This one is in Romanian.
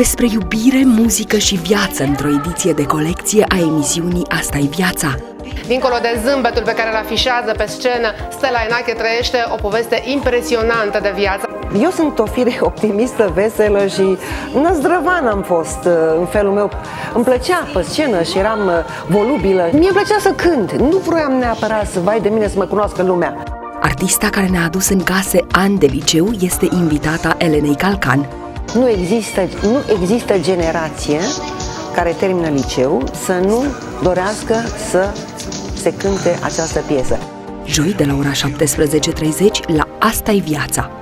Despre iubire, muzică și viață într-o ediție de colecție a emisiunii asta e viața. Dincolo de zâmbetul pe care îl afișează pe scenă, Stella Enache trăiește o poveste impresionantă de viață. Eu sunt o fire optimistă, veselă și năzdrăvan am fost uh, în felul meu. Îmi plăcea pe scenă și eram uh, volubilă. Mie plăcea să cânt. Nu vroiam neapărat să vai de mine să mă cunoască lumea. Artista care ne-a adus în case ani de liceu este invitata Elenei Calcan. Nu există, nu există generație care termină liceu să nu dorească să se cânte această piesă. Joi de la ora 17.30 la Asta e viața.